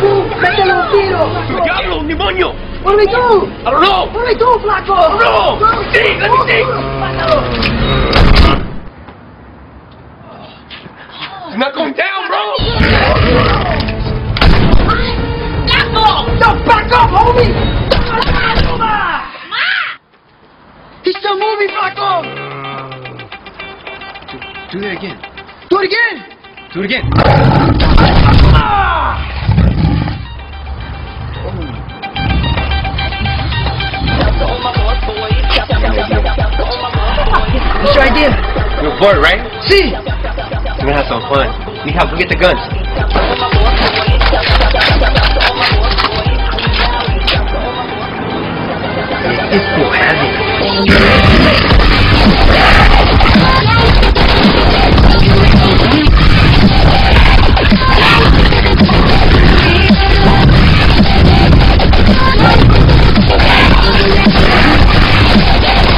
¡Tú! ¡Métele un tiro! ¡Diablo, un demonio! What do we do? I don't know! What do we do, Flaco? No! Let me see, let me see. Mátalo. It's not going down, bro! No, back up, homie! He's still moving, Flaco! Do that again. Do it again! Do it again. What's bored, right? See! We're gonna have some fun. Need help, go get the guns. It's so heavy.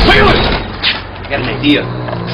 Wait, wait! I got an idea.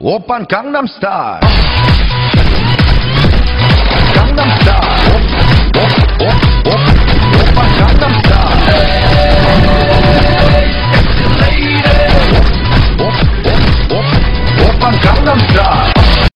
오빤 강남스타일 강남스타일